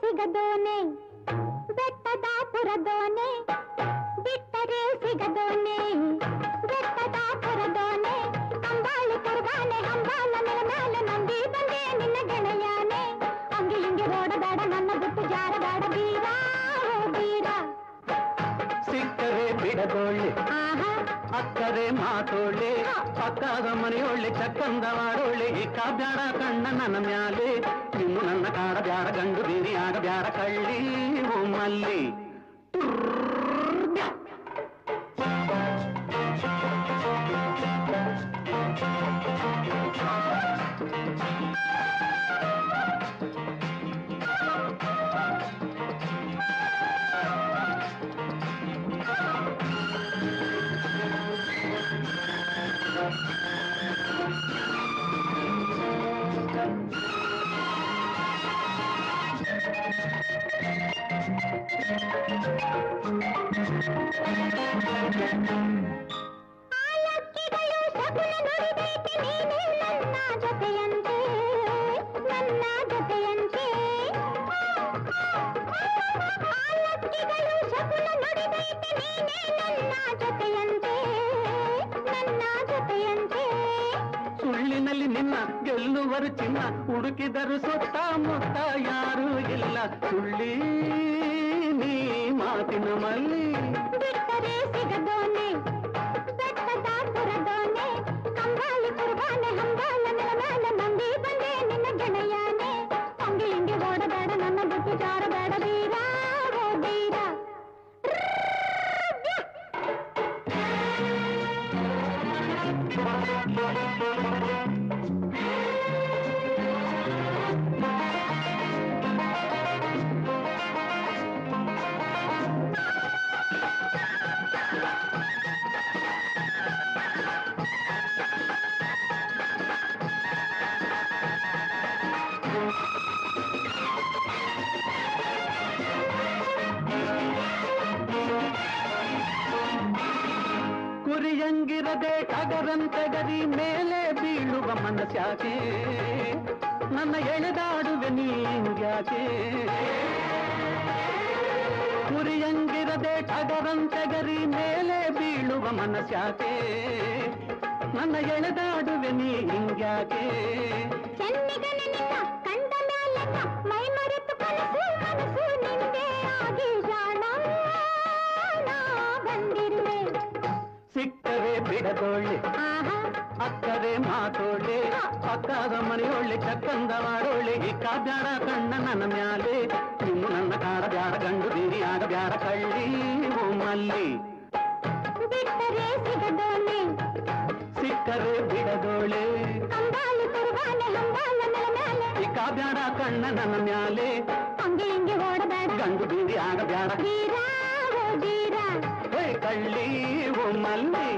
ಸಿಗದೋನೆ ಬೆಟ್ಟದಾಪುರದೋನೆ ಬಿಟ್ಟರೆ ಸಿಗದೋನೆ ಬೆಟ್ಟದಾಪುರದೋನೆ ಅಂಬಾಳಿ ಕುರ್ಬಾನೆ ಅಂಬಾಲ ನೆಲ ಮೇಲೆ ನಂಬಿ ಬಂದೆ ನಿನ್ನ ಗೆಳೆಯಾನೆ ಹಂಗೆ ಹಿಂಗೆ ಓಡಬೇಡ ನನ್ನ ಬಿಟ್ಟು ಜಾರಬೇಡ ಬೀರ ಓ ಬೀರ ಸಿಕ್ಕರೆ ಬಿಡದೊಳ್ಳೆ ಆಹಾ ಅಕ್ಕರೆ ಮಾತೊಳ್ಳೆ ಪಕ್ಕದ ಮನೆಯೊಳ್ಳೆ ಚಕ್ಕಂದ ಮಾಡೋಳ್ಳೆ ಈ ಬ್ಯಾಡ ಕಣ್ಣ ನನ್ನ ಮ್ಯಾಲೆ ಇನ್ನು ನನ್ನ ಕಾಡ ಬ್ಯಾಡ ಗಂಡು ಬೇರಿಯಾಗ ಬ್ಯಾಡ ಕಳ್ಳಿ ಓ ಮಲ್ಲಿ ನನ್ನ ಜೊತೆಯಂತೆ ನನ್ನ ಜೊತೆಯಂತೆ ಸುಳ್ಳಿನಲ್ಲಿ ನಿನ್ನ ಗೆಲ್ಲುವರು ಚಿನ್ನ ಹುಡುಕಿದರು ಸುತ್ತ ಮುತ್ತ ಯಾರೂ ಇಲ್ಲ. ಸುಳ್ಳಿ ನೀ ಮಾತಿನ ಮಲ್ಲಿ. ಬಿಟ್ಟರೆ ಸಿಗದೋನೆ ಕಂಬಾಲಿ Thank you. ಕುರಿಯಂಗಿರದೆ ಟಗರಂತೆ ಗರಿ ಮೇಲೆ ಬೀಳುವ ಮನಸ್ಯಾಕೆ ನನ್ನ ಎಳೆದಾಡುವೆ ನೀಂಗ್ಯಾಕೆ ಕುರಿಯಂಗಿರದೆ ಟಗರಂತೆ ಗರಿ ಮೇಲೆ ಬೀಳುವ ಮನಸ್ಯಾಕೆ ನನ್ನ ಎಳೆದಾಡುವೆ ನೀ ಹಿಂಗ್ಯಾಕೆ ಬಿಡದೊಳ್ಳೆ ಆಹಾ ಅಕ್ಕರೆ ಮಾತೋಳೆ ಪಕ್ಕದ ಮನೆಯೊಳ್ಳೆ ಚಕ್ಕಂದ ಮಾಡೋಳೆ ಈ ಬ್ಯಾಡ ಕಣ್ಣ ನನ್ನ ಮ್ಯಾಲೆ ಇನ್ನು ನನ್ನ ಕಾಡ ಬ್ಯಾಡ ಗಂಡು ಬೇರಿಯಾಗ ಬ್ಯಾಡ ಕಳ್ಳಿ ಓ ಮಲ್ಲಿ ಬಿಟ್ಟರೆ ಸಿಗದೋನೆ ಸಿಕ್ಕರೆ ಬಿಡದೋಳೆ ಕಂಬಾಲಿ ಕುರ್ಬಾನೆ ಹಂಬಾಲ ನೆಲ ಮೇಲೆ ಈ ಬ್ಯಾಡ ಕಣ್ಣ ನನ್ನ ಮ್ಯಾಲೆ ಹಂಗೆ ಹಿಂಗೆ ಓಡಬೇಡ ಗಂಡು ಬೇರಿಯಾಗ ಬ್ಯಾಡ ಧೀರ ಓ ಧೀರ ಹೇ ಕಳ್ಳಿ ಓ ಮಲ್ಲಿ Yeah.